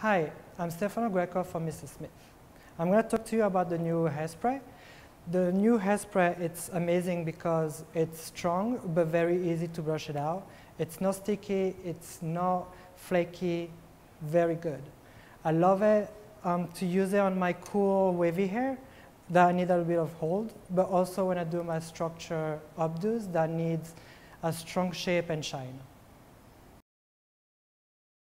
Hi, I'm Stefano Greco from Mr. Smith. I'm going to talk to you about the new hairspray. The new hairspray, it's amazing because it's strong but very easy to brush it out. It's not sticky, it's not flaky, very good. I love it um, to use it on my cool wavy hair that I need a little bit of hold, but also when I do my structure updos that needs a strong shape and shine.